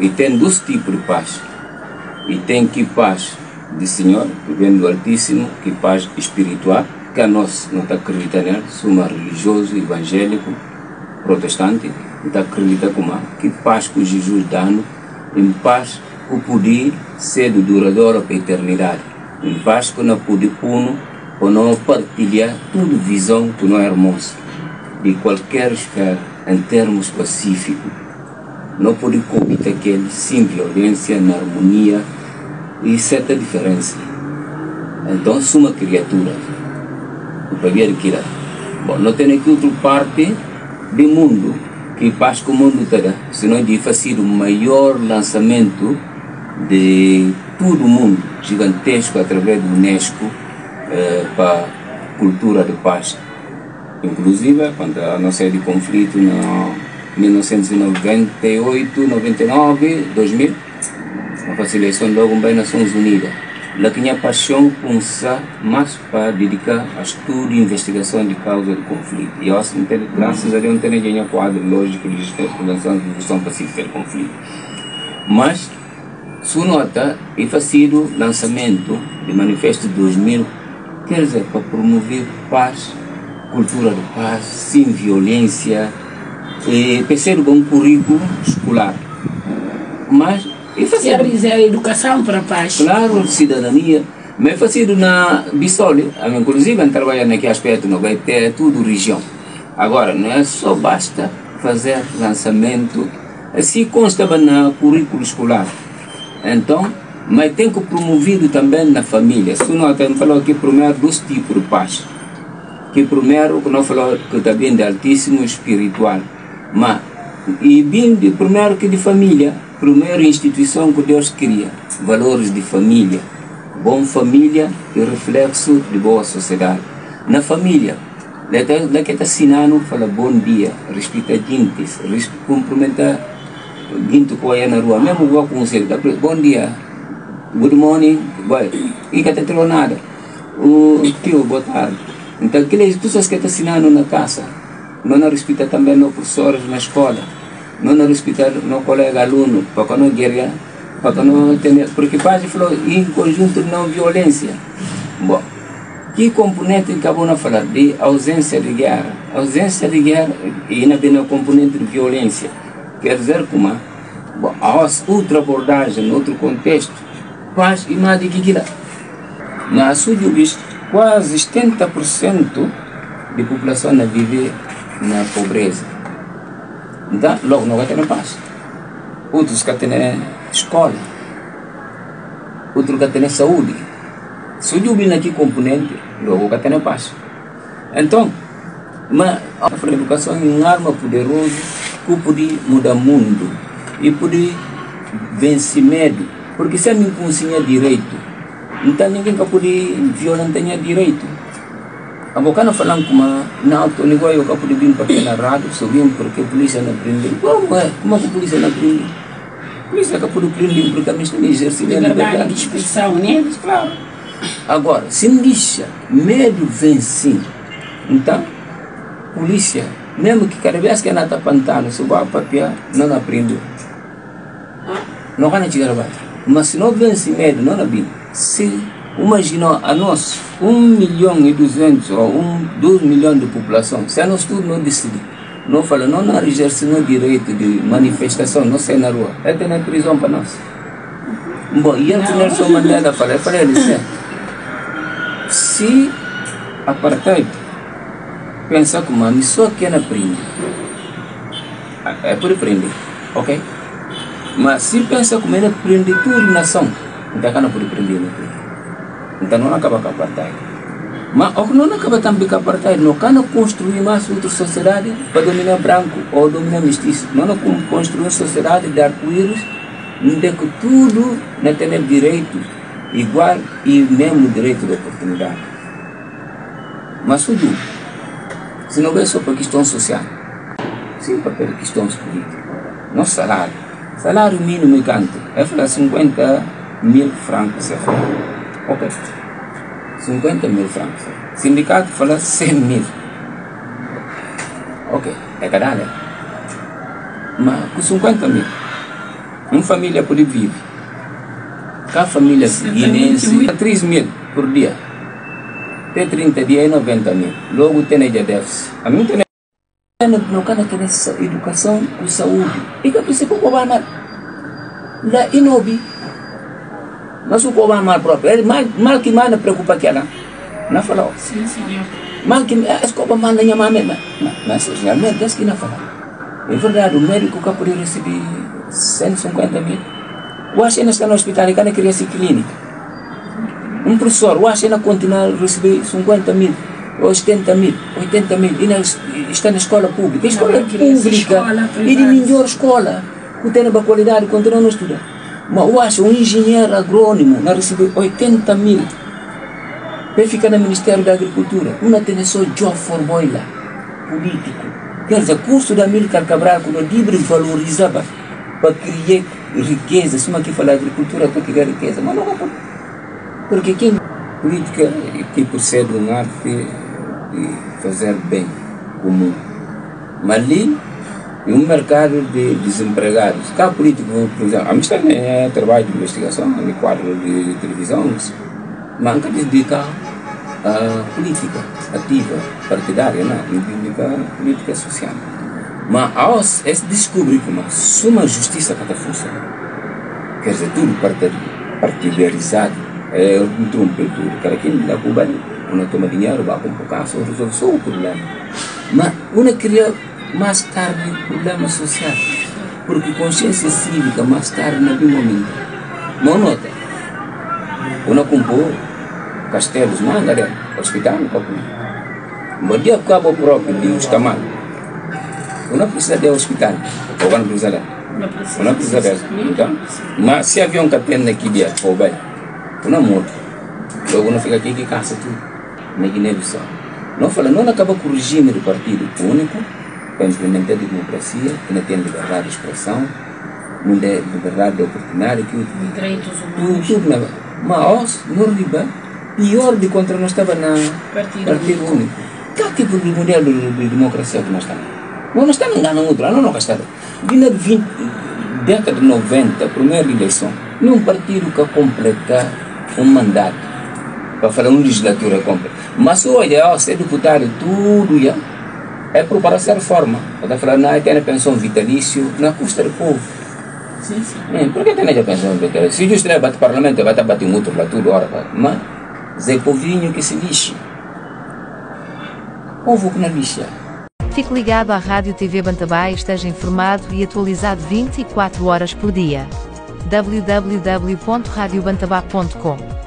E tem dois tipos de paz. E tem que paz de Senhor, que vem do Altíssimo, que paz espiritual, que a nós não está acreditando somos religioso, evangélico, protestante, não está acreditando como que paz que Jesus dá em paz o poder ser duradouro para a eternidade. Em paz que não pode puno, ou não partilhar tudo visão que não é hermoso, de qualquer esfera, em termos pacíficos. Não pode coabitar aquele sem violência, na harmonia e certa diferença. Então, sou uma criatura. O primeiro que Bom, não tem aqui outra parte do mundo que faz com o mundo terá, senão de fazer o maior lançamento de todo o mundo, gigantesco, através do Unesco, eh, para cultura de paz. Inclusive, quando a nossa de conflito, no 1998, 99, 2000, a facilitação logo bem Nações Unidas. Lá tinha paixão pensar mais para dedicar a estudo e investigação de causa do conflito. E eu acho que, graças a Deus, não tem nenhum quadro lógico de lançar a solução pacífica do conflito. Mas, sua nota e fazido lançamento de Manifesto 2000, quer dizer, para promover paz, cultura de paz, sem violência, e pensar um currículo escolar. Mas e fazer a educação para a paz. Claro, cidadania. Mas fazer na Bissoli, inclusive, trabalhar naquele aspecto, não vai ter tudo região. Agora, não é só basta fazer lançamento, assim consta no currículo escolar. Então, mas tem que promovido também na família. Se nós temos falou aqui primeiro dos tipos de paz. Que primeiro, que nós falou que também de altíssimo espiritual. Mas, e de primeiro que de família, primeira instituição que Deus cria, valores de família. Bom família e reflexo de boa sociedade. Na família, lá que está fala bom dia, respeita gente, cumprimenta gente que vai na rua, mesmo igual com você, bom dia, good morning, vai, e que te nada, o tio, boa tarde. Então, aquelas pessoas que está ensinando na casa, não respeita também os professores na escola não respeitar no colega aluno, para não guerrear, para não ter, porque Paz falou em conjunto não violência. Bom, que componente acabou de falar de ausência de guerra? Ausência de guerra e ainda tem o componente de violência. Quer dizer como? Bom, a outra abordagem, outro contexto, paz e mais de que Na Sudubis, quase 70% de população vive na pobreza então, logo não vai ter paz. Outros que têm escola, outros que têm saúde. Se eu digo aqui componente, logo vai ter paz. Então, mas a educação é uma arma poderosa que pode mudar o mundo e pode vencer medo. Porque se a mim consciência direito, então ninguém que pode violentar direito. A boca não falando como na auto igual eu capo de vir para aquela rádio, subindo porque a polícia não prendeu. Como é? Como é que a polícia não prendeu? A polícia acabou de prender porque a minha não exerce a liberdade de expressão, né? Claro. Agora, se deixa medo vence. Então, polícia, mesmo que cada vez que ela está pantano, se vai papiar, não aprende. Não vai chegar a Mas se não vence medo, não aprende. Se Imagina a nós, 1 milhão e 200 ou 1, 2 milhões de população, se a nós tudo não decidir, não fala, não há exerce no direito de manifestação, não sai na rua, é na prisão para nós. Bom, e antes Nelson Mandela falou, eu falei, assim, se apartheid pensa como a só quer aprender, é por aprender, ok? Mas se pensa como ele aprende tudo nação, então não pode aprender, não pode. Então não acaba com a apartheid. Mas o que não acaba também com a apartheid, não quer construir mais outra sociedade para dominar branco ou dominar mestiço. Não construir uma sociedade de arco-íris, onde que tudo não tem direito igual e mesmo direito de oportunidade. Mas tudo, se não é só para questão social, sim para questões políticas. Nosso salário, salário mínimo e canto, é falar 50 mil francos. É Ok. 50 mil francos. Sindicato fala 100 mil. Ok, é canalha. Mas com 50 mil, Uma família por vive. Cá família guinense, 3 mil por dia. Tem 30 dias e 90 mil. Logo tem já déficit. A mim tem não cada ter educação e saúde. E que com o mal. Da inobi. Mas o cobra mal próprio. Ele mal, mal que mais preocupa que ela. Não falou. Sim, senhor. Mal que as cobra mal na minha mãe. Mas realmente é isso que não falou. É verdade, o médico que podia receber 150 mil. O que está no hospital e queria ser clínica. Um professor, o que continua a receber 50 mil. 80 mil, 80 mil, e na, está na escola pública. A escola Não, pública escola é de melhor escola, que tem uma qualidade, continua a estudar. Mas eu acho um engenheiro agrônomo não recebe 80 mil para ficar no Ministério da Agricultura. Uma tem só job for boiler, político. Quer dizer, curso da Milcar Cabral, quando Dibre valorizava para criar riqueza, se uma que fala agricultura para criar riqueza, mas não é por- porque quem política que procede um arte de fazer bem comum. Mas ali, em um mercado de desempregados, cá político, por exemplo, a minha é trabalho de investigação, é quadro de televisão, mas nunca dedica a política ativa, partidária, não, me dedica a política social. Mas ao se descobrir que uma suma justiça está funcionando, quer dizer, tudo parti- partidarizado, é um trompeto, cara que dá Cuba, uma toma dinheiro, vai com o caso, resolve só o problema. Mas uma cria mais tarde problema social, porque consciência cívica mais tarde não tem momento. Mas nota, uma comprou castelos, manga, né? hospital, não comprou. Mas dia cabo próprio de os tamanhos, não precisa de hospital, ou não precisa de Não precisa. não precisa dessa. Então, mas se avião que tem aqui dia, ou bem, não morto. Logo não fica aqui que cansa tudo. Na Guiné-Bissau. Não fala, não acaba com o regime do partido único para implementar a democracia, que não tem liberdade de expressão, não tem liberdade de oportunidade, que Direitos humanos. tudo Mas, no riba, pior de contra nós estava na Partido partido único. Que tipo de modelo de, de democracia que nós estamos? Nós estamos enganando outro, não não. De na 20, década de 90, primeira eleição, nenhum partido que completar um mandato para fazer uma legislatura completa. Mas hoje, ó, ser deputado, tudo já é para para essa reforma. Está falando, não, tem a pensão vitalício na custa do povo. Sim, sim. Por que tem a pensão vitalício? Se justo bate parlamento, vai estar batendo outro lá tudo, hora, pá. mas Zé Povinho que se lixe. Povo que não lixa. Fique ligado à Rádio TV Bantabá e esteja informado e atualizado 24 horas por dia. www.radiobantabá.com